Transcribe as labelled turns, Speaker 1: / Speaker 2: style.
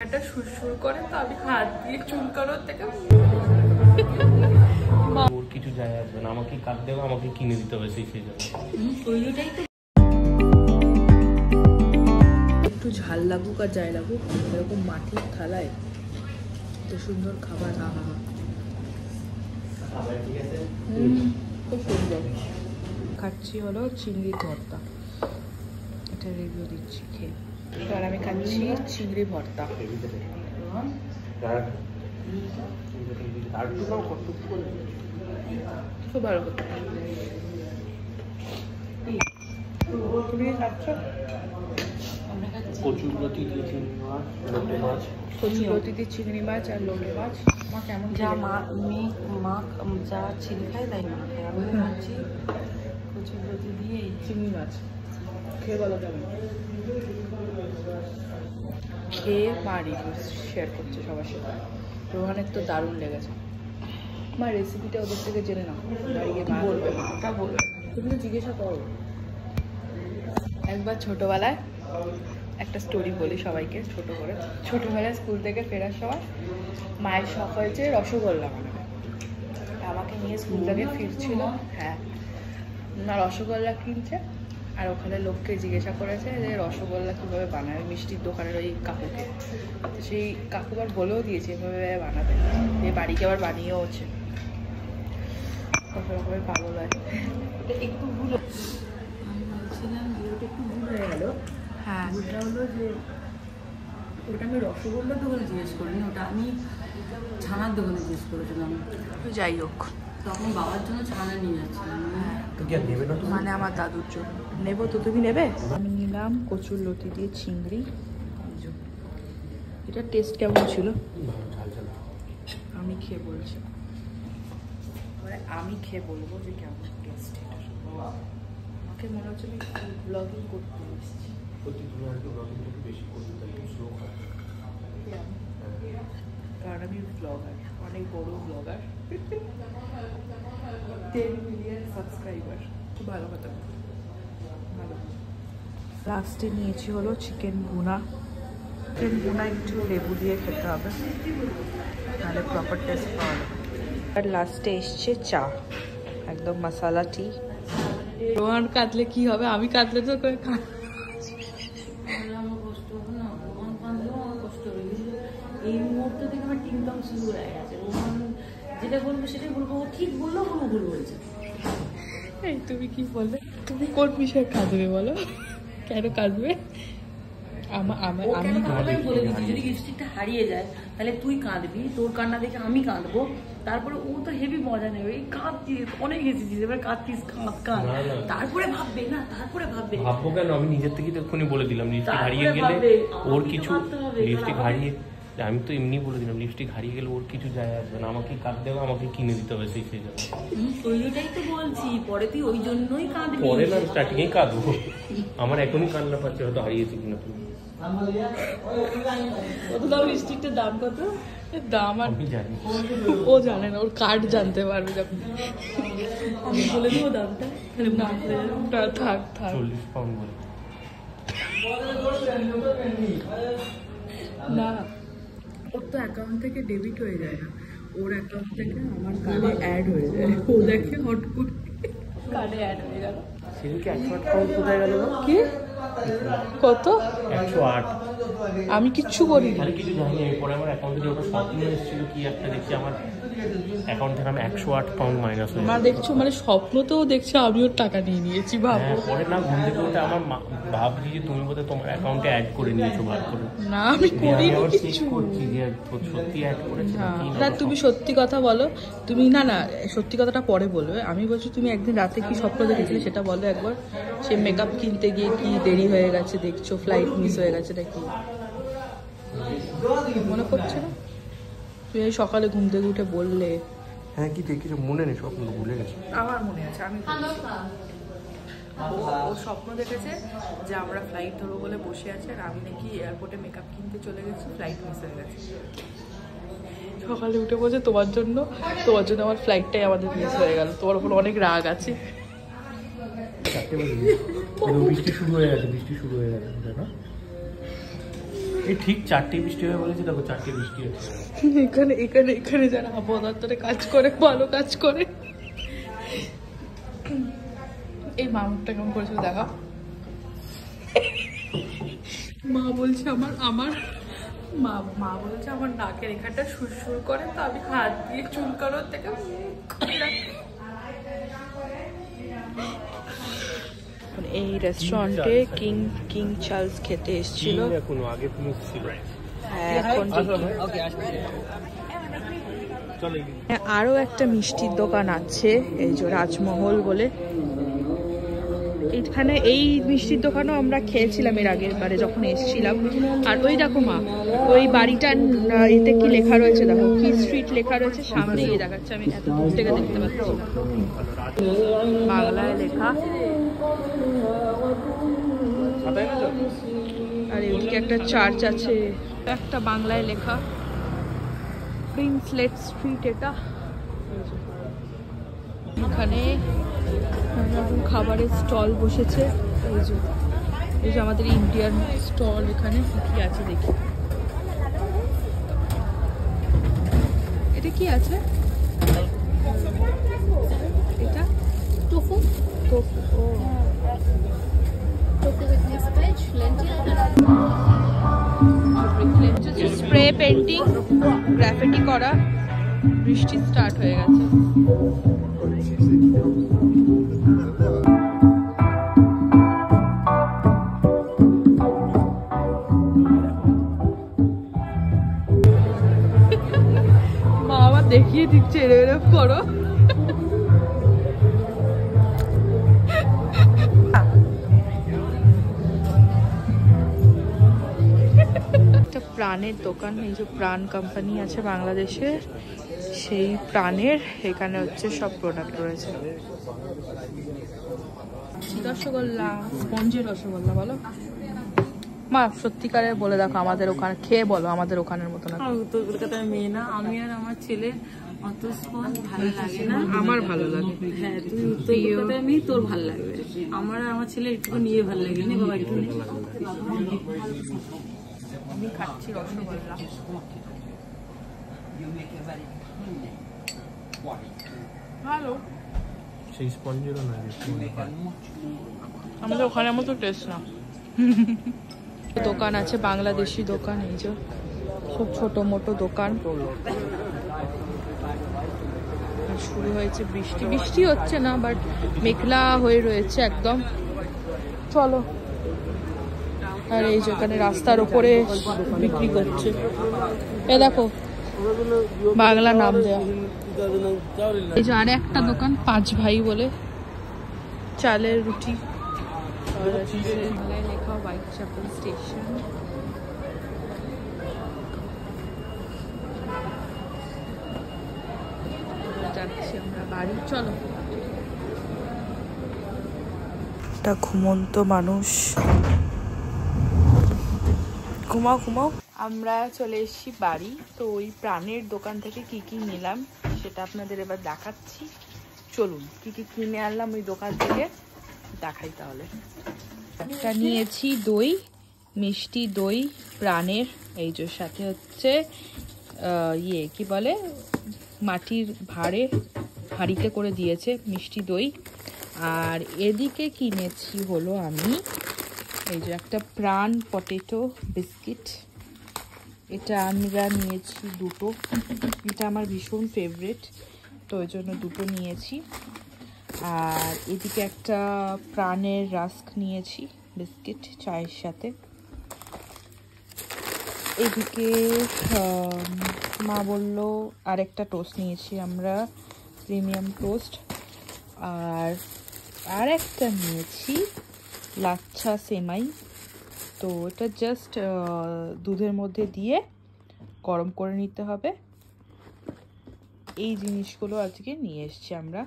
Speaker 1: একটা সুরসুর করে তো আমি হাত দিয়ে চুলকানোর থেকে
Speaker 2: ওর কিছু যায় আসবে না আমাকে কাট দেবে আমাকে কিনে দিতে হবে সেই সেই জন্য
Speaker 1: একটু ঝাল লাগুক আর যাই লাগুক এরকম মাটির থালায় এত সুন্দর খাবার। আহা খুব সুন্দর। খাচ্ছি হলো চিংড়ি ভর্তা। এটা রিভিউ দিচ্ছি খেয়ে। এবার আমি খাচ্ছি চিংড়ি ভর্তা। খুব ভালো করতে তুমি খাচ্ছ?
Speaker 2: মাছ লোটে মাছ।
Speaker 1: কচু চিংড়ি মাছ আর লোটে মাছ। মা কেমন
Speaker 3: যা মা মেয়ে মা যা ছেলে খায় তাই মা খায়। আমি খাচ্ছি। কচু লতি দিয়ে
Speaker 1: চিংড়ি মাছ। খেয়ে বলো কেমন খেয়ে মা রিভিউ শেয়ার করছে সবার সাথে? রোহানের তো দারুণ লেগেছে। মা রেসিপিটা ওদের থেকে জেনে নাও। দাঁড়িয়ে মা বলবে?
Speaker 3: ওটা বলবে।
Speaker 1: তুমি তো জিজ্ঞাসা করো। একবার ছোটবেলায় একটা স্টোরি বলি সবাইকে ছোট করে। ছোটবেলায় স্কুল থেকে ফেরার সময় মায়ের শখ হয়েছে রসগোল্লা বানাবে আমাকে নিয়ে স্কুল থেকে ফিরছিল। হ্যাঁ রসগোল্লা কিনছে। আর ওখানে লোককে জিজ্ঞাসা করেছে যে রসগোল্লা কীভাবে বানায়? মিষ্টির দোকানের ওই কাকুকে। তো সেই কাকু আবার বলেও দিয়েছে এভাবে বানাবে। দিয়ে বাড়িকে আবার বানিয়েওছে কত রকমের পাগল হয়।
Speaker 3: ওটা একটু ভুল আমি বলছিলাম যে ওটা একটু ভুল হয়ে গেল।
Speaker 1: হ্যাঁ।
Speaker 3: ভুলটা হলো যে ওটা আমি রসগোল্লার দোকানে জিজ্ঞেস করিনি ওটা আমি ছানার দোকানে জিজ্ঞেস করেছিলাম।
Speaker 1: যাই হোক।
Speaker 3: তখন বাবার জন্য ছানা নিয়ে যাচ্ছিলাম।
Speaker 1: মানে আমার দাদুর জন্য। নেব তো তুমি নেবে? আমি নিলাম কচুর লতি দিয়ে চিংড়ি। এটা টেস্ট কেমন ছিল? আমি খেয়ে বলছি। মানে আমি খেয়ে বলব যে কেমন টেস্ট এটা। আমাকে মনে হচ্ছে আমি ব্লগিং করতে এসেছি।
Speaker 2: প্রতি আর একটু ব্লগিংটা একটু বেশি করতে তাই একটু স্লো খাও
Speaker 1: কারণ আমি ব্লগার অনেক বড় ব্লগার টেন মিলিয়ন সাবস্ক্রাইবার খুব ভালো কথা। ভালো। লাস্টে নিয়েছি হলো চিকেন ভুনা। চিকেন ভুনা একটু লেবু দিয়ে খেতে হবে। তাহলে প্রপার টেস্ট পাওয়া যাবে। আর লাস্টে এসছে চা। একদম মশালা টি রোহান কাটলে কি হবে? আমি কাটলে তো করে
Speaker 3: আমার কষ্ট হবে না রোহন কাঁদলেও আমার কষ্ট হবে কিন্তু এই মুহূর্তে থেকে আমার টিমটাম শুরু হয়ে গেছে। রোহন যেটা বলব সেটাই বলব। ও ঠিক বলল কোনো ভুল বলছে
Speaker 1: এই তুমি কি বললে? তুমি কোন বিষয়ে কাঁদবে বলো? কেন কাঁদবে? আমা আমা আমি
Speaker 3: কেন কাঁদবে? আমি বলে দিচ্ছি যদি লিপস্টিকটা হারিয়ে যায় তাহলে তুই কাঁদবি। তোর কান্না দেখে আমি কাঁদবো। তারপরে ও তো হেভি মজা নেবে। এই কাঁদছিস অনেক হেসেছিস এবার কাঁদছিস কাঁদ কাঁদ। তারপরে ভাববে না তারপরে ভাববে।
Speaker 2: ভাববো কেন? আমি নিজের থেকে তো এক্ষুনি বলে দিলাম লিপস্টিক হারিয়ে গেলে ওর কিছু লিপস্টিক হারিয়ে আমি তো এমনি বলে দিলাম লিপস্টিক হারিয়ে গেলে ওর কিছু যায় আসবে না। আমাকে কাট দেবে আমাকে কিনে দিতে হবে সেই সেই জন্য
Speaker 3: ওইটাই তো বলছি পরে তুই ওই জন্যই কাঁদবি।
Speaker 2: পরে না স্টার্টিং এ কাঁদবো। আমার এখনই কান্না পাচ্ছে হয়তো হারিয়েছি কিনা তুমি।
Speaker 1: দাম লিপস্টিকটার দাম কত? দাম আর
Speaker 2: জানি।
Speaker 1: ও জানে না ওর কার্ড জানতে পারবে যখন।
Speaker 3: আমি বলে দেবো দামটা। তাহলে
Speaker 1: না না, থাক থাক।
Speaker 2: চল্লিশ পাউন্ড বলে।
Speaker 1: না ওর তো অ্যাকাউন্ট থেকে ডেবিট হয়ে যায় না। ওর অ্যাকাউন্ট থেকে আমার কার্ডে অ্যাড হয়ে যায়। ও দেখে হট করে। কার্ডে অ্যাড হয়ে গেল।
Speaker 2: সেদিনকে একশো আট পাউন্ড কোথায় গেল
Speaker 1: কি? কত?
Speaker 2: একশো আট।
Speaker 1: আমি কিচ্ছু করি
Speaker 2: আমি কিছু জানি পরে আমার অ্যাকাউন্টে যে ওটা স্বপ্ন এসেছিল কি একটা দেখছি আমার অ্যাকাউন্ট থেকে আমি একশো আট পাউন্ড মাইনাস
Speaker 1: মা দেখছ মানে স্বপ্নতেও দেখছ আমি ওর টাকা নিয়ে নিয়েছি ভাবো।
Speaker 2: পরে না ঘুম থেকে উঠে আমার ভাবছি যে তুমি বোধহয় তোমার অ্যাকাউন্টে অ্যাড করে নিয়েছো বার করে।
Speaker 1: না আমি কিছু।
Speaker 2: করছি যে সত্যি অ্যাড করেছে
Speaker 1: না তুমি সত্যি কথা বলো তুমি না না সত্যি কথাটা পরে বলবে। আমি বলছি তুমি একদিন রাতে কি স্বপ্ন দেখেছিলে সেটা বলো একবার। সে মেকআপ কিনতে গিয়ে কি দেরি হয়ে গেছে দেখছ ফ্লাইট মিস হয়ে গেছে নাকি? তুমি এই সকালে ঘুম থেকে উঠে বললে।
Speaker 2: হ্যাঁ কি দেখেছ মনে নেই স্বপ্ন ভুলে গেছি।
Speaker 1: আমার মনে আছে আমি ও ও স্বপ্ন দেখেছে যে আমরা ফ্লাইট ধরবো বলে বসে আছে আর আমি নাকি এয়ারপোর্টে মেকআপ কিনতে চলে গেছি ফ্লাইট মিস হয়ে গেছে। সকালে উঠে বলছে তোমার জন্য তোমার জন্য আমার ফ্লাইটটাই আমাদের মিস হয়ে গেল। তোমার উপর অনেক রাগ আছে।
Speaker 2: বৃষ্টি শুরু হয়ে গেছে বৃষ্টি শুরু হয়ে গেছে এই ঠিক চারটে বৃষ্টি হবে বলেছি, দেখো চারটে বৃষ্টি হচ্ছে।
Speaker 1: এখানে এখানে এখানে যারা আবহাওয়া কাজ করে, ভালো কাজ করে। এই মামুরটা কেমন করেছিল দেখা মা বলছে আমার আমার, মা মা বলছে আমার নাকের এখানটা সুরসুর করে, তো আমি হাত দিয়ে চুলকানোর থেকে এই রেস্টুরেন্টে কিং কিং চার্লস খেতে এসেছিল।
Speaker 2: এখনও আগে পুলিশ ছিল।
Speaker 1: হ্যাঁ, এখন হ্যাঁ, আরও একটা মিষ্টির দোকান আছে এই যে রাজমহল বলে। এখানে এই মিষ্টির দোকানও আমরা খেয়েছিলাম এর আগের বারে যখন এসেছিলাম। আর ওই দেখো মা, ওই বাড়িটার এতে কি লেখা রয়েছে দেখো, কি স্ট্রিট লেখা রয়েছে সামনে গিয়ে দেখাচ্ছে, আমি এত দূর থেকে দেখতে পাচ্ছি বাংলায় লেখা। আর এদিকে একটা চার্চ আছে, একটা বাংলায় লেখা। প্রিন্সলেট স্ট্রিট এটা। এখানে খাবারের স্টল বসেছে। এই যে এই যে আমাদের ইন্ডিয়ান স্টল এখানে কি কি আছে দেখি। এটা কি আছে? এটা? ও. স্প্রে পেন্টিং গ্রাফিটি করা বৃষ্টি স্টার্ট হয়ে গেছে। দেখিয়ে দিচ্ছে এরম করো। একটা প্রাণের দোকান এই যে প্রাণ কোম্পানি আছে বাংলাদেশে। সেই প্রাণের এখানে হচ্ছে সব প্রোডাক্ট রয়েছে। রসগোল্লা স্পঞ্জের রসগোল্লা বলো। মা সত্যিকারের বলে দেখো আমাদের ওখানে খেয়ে বলো আমাদের ওখানের মতো না
Speaker 3: উত্তর কলকাতার মেয়ে না আমি আর আমার ছেলে অত স্পঞ্জ ভালো লাগে না।
Speaker 1: আমার ভালো লাগে।
Speaker 3: হ্যাঁ তুই উত্তর কলকাতার মেয়ে তোর ভালো লাগবে। আমার আর আমার ছেলে একটু নিয়ে ভালো লাগে নে বাবা একটু
Speaker 1: আমি খাচ্ছি রসগোল্লা। ভালো
Speaker 2: সেই স্পঞ্জেরও না বেশি
Speaker 1: আমাদের ওখানের মতো টেস্ট না। দোকান আছে বাংলাদেশি দোকান এই যে খুব ছোট মোটো দোকান। শুরু হয়েছে বৃষ্টি। বৃষ্টি হচ্ছে না বাট মেঘলা হয়ে রয়েছে একদম। চলো। আর এই যে ওখানে রাস্তার ওপরে বিক্রি করছে। এ দেখো বাংলা নাম দেওয়া এই যে আর একটা দোকান, পাঁচ ভাই বলে। চালের রুটি। লেখা হোয়াইট স্টেশন বাড়ি। চলো। একটা ঘুমন্ত মানুষ। ঘুমাও ঘুমাও। আমরা চলে এসেছি বাড়ি। তো ওই প্রাণের দোকান থেকে কি কি নিলাম সেটা আপনাদের এবার দেখাচ্ছি। চলুন, কি কি কিনে আনলাম ওই দোকান থেকে দেখাই তাহলে। একটা নিয়েছি দই, মিষ্টি দই, প্রাণের, এই যে সাথে হচ্ছে ইয়ে কি বলে, মাটির ভাড়ে হাঁড়িতে করে দিয়েছে মিষ্টি দই। আর এদিকে কিনেছি হলো আমি, এই যে একটা প্রাণ পটেটো বিস্কিট। এটা আমরা নিয়েছি দুটো। এটা আমার ভীষণ ফেভারেট তো ওই জন্য দুটো নিয়েছি। আর এদিকে একটা প্রাণের রাস্ক নিয়েছি, বিস্কিট চায়ের সাথে। এদিকে মা বলল, আরেকটা টোস্ট নিয়েছি আমরা প্রিমিয়াম টোস্ট আর আর একটা নিয়েছি, লাচ্ছা সেমাই। তো এটা জাস্ট দুধের মধ্যে দিয়ে গরম করে নিতে হবে। এই জিনিসগুলো আজকে নিয়ে এসছি আমরা।